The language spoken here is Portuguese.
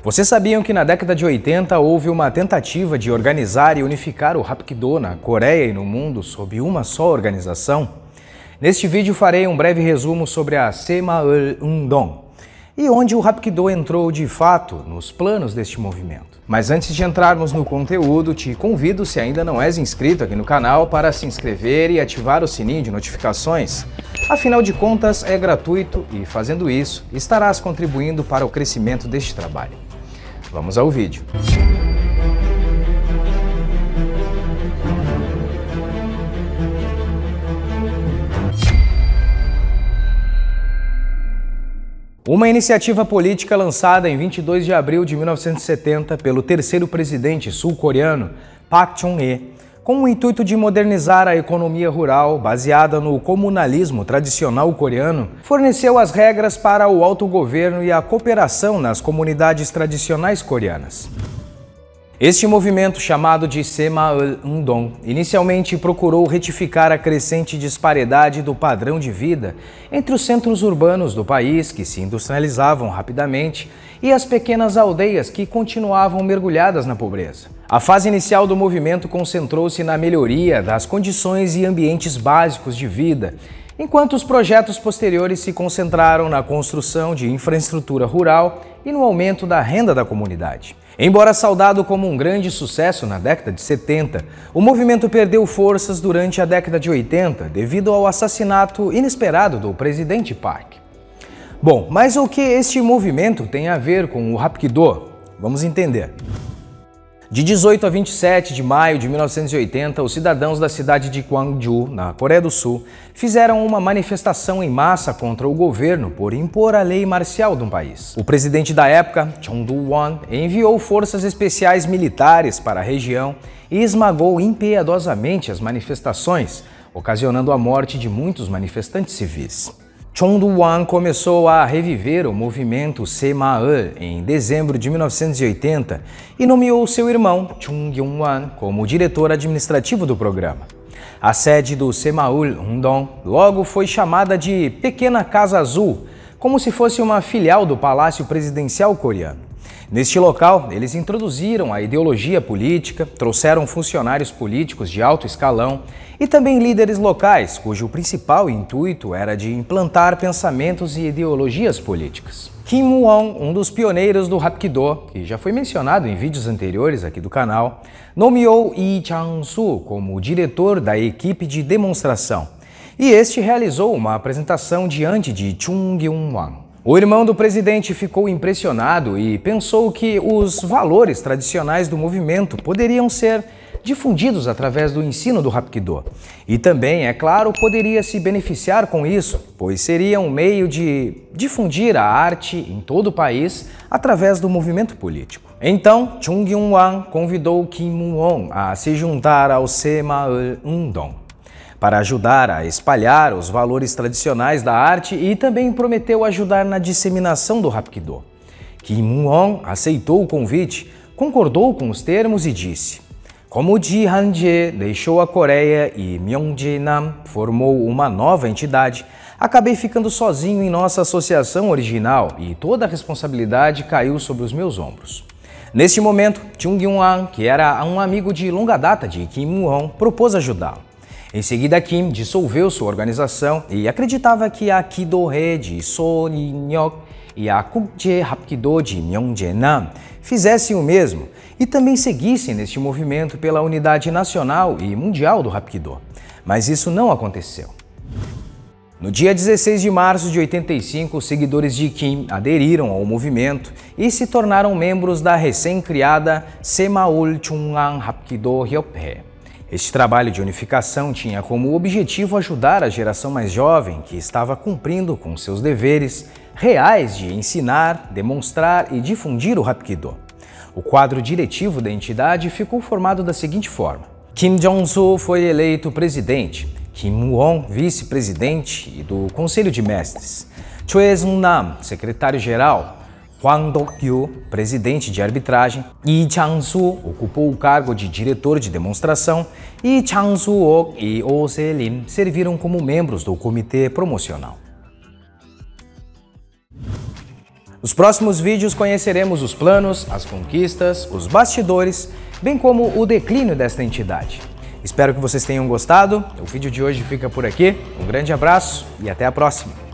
Vocês sabiam que na década de 80 houve uma tentativa de organizar e unificar o Hapkido na Coreia e no mundo sob uma só organização? Neste vídeo farei um breve resumo sobre a Semaul Undong e onde o Hapkido entrou de fato nos planos deste movimento. Mas antes de entrarmos no conteúdo, te convido, se ainda não és inscrito aqui no canal, para se inscrever e ativar o sininho de notificações. Afinal de contas, é gratuito e fazendo isso, estarás contribuindo para o crescimento deste trabalho. Vamos ao vídeo. Uma iniciativa política lançada em 22 de abril de 1970 pelo terceiro presidente sul-coreano Park Chung-hee com o intuito de modernizar a economia rural baseada no comunalismo tradicional coreano, forneceu as regras para o autogoverno e a cooperação nas comunidades tradicionais coreanas. Este movimento, chamado de Semaul-undong, inicialmente procurou retificar a crescente disparidade do padrão de vida entre os centros urbanos do país, que se industrializavam rapidamente, e as pequenas aldeias que continuavam mergulhadas na pobreza. A fase inicial do movimento concentrou-se na melhoria das condições e ambientes básicos de vida, enquanto os projetos posteriores se concentraram na construção de infraestrutura rural e no aumento da renda da comunidade. Embora saudado como um grande sucesso na década de 70, o movimento perdeu forças durante a década de 80 devido ao assassinato inesperado do presidente Park. Bom, mas o que este movimento tem a ver com o Hapkido? Vamos entender. De 18 a 27 de maio de 1980, os cidadãos da cidade de Gwangju, na Coreia do Sul, fizeram uma manifestação em massa contra o governo por impor a lei marcial do país. O presidente da época, Chung Do-won, enviou forças especiais militares para a região e esmagou impiedosamente as manifestações, ocasionando a morte de muitos manifestantes civis. Chong Do-wan começou a reviver o movimento Semaul em dezembro de 1980 e nomeou seu irmão, Chung Yong-wan, como diretor administrativo do programa. A sede do Semaul Undong logo foi chamada de Pequena Casa Azul, como se fosse uma filial do Palácio Presidencial coreano. Neste local, eles introduziram a ideologia política, trouxeram funcionários políticos de alto escalão e também líderes locais, cujo principal intuito era de implantar pensamentos e ideologias políticas. Kim Won, um dos pioneiros do Hapkido, que já foi mencionado em vídeos anteriores aqui do canal, nomeou Lee Chang-soo como diretor da equipe de demonstração. E este realizou uma apresentação diante de Chung Gyun-wan, o irmão do presidente ficou impressionado e pensou que os valores tradicionais do movimento poderiam ser difundidos através do ensino do Hapkido. E também, é claro, poderia se beneficiar com isso, pois seria um meio de difundir a arte em todo o país através do movimento político. Então, Chung Gyun-wan convidou Kim Moon-won a se juntar ao Semaul Undong para ajudar a espalhar os valores tradicionais da arte e também prometeu ajudar na disseminação do Hapkido. Kim Moon aceitou o convite, concordou com os termos e disse: Como Ji Han-jae deixou a Coreia e Myung Jae-nam formou uma nova entidade, acabei ficando sozinho em nossa associação original e toda a responsabilidade caiu sobre os meus ombros. Neste momento, Chung Yun-an, que era um amigo de longa data de Kim Moon, propôs ajudá-lo. Em seguida, Kim dissolveu sua organização e acreditava que a Kido-he de So Ni-nyok e a Kukje Hapkido de Myongjae-nam fizessem o mesmo e também seguissem neste movimento pela unidade nacional e mundial do Hapkido. Mas isso não aconteceu. No dia 16 de março de 85, os seguidores de Kim aderiram ao movimento e se tornaram membros da recém-criada Semaul Chungang Hapkido Hyophe. Este trabalho de unificação tinha como objetivo ajudar a geração mais jovem que estava cumprindo com seus deveres reais de ensinar, demonstrar e difundir o Hapkido. O quadro diretivo da entidade ficou formado da seguinte forma: Kim Jong-soo foi eleito presidente, Kim Won vice-presidente e do Conselho de Mestres, Choi Sung-nam secretário-geral, Hwang Dok-yu, presidente de arbitragem, Lee Chang-soo ocupou o cargo de diretor de demonstração e Chang Soo-ok e Oh Se-lim serviram como membros do comitê promocional. Nos próximos vídeos conheceremos os planos, as conquistas, os bastidores, bem como o declínio desta entidade. Espero que vocês tenham gostado. O vídeo de hoje fica por aqui. Um grande abraço e até a próxima.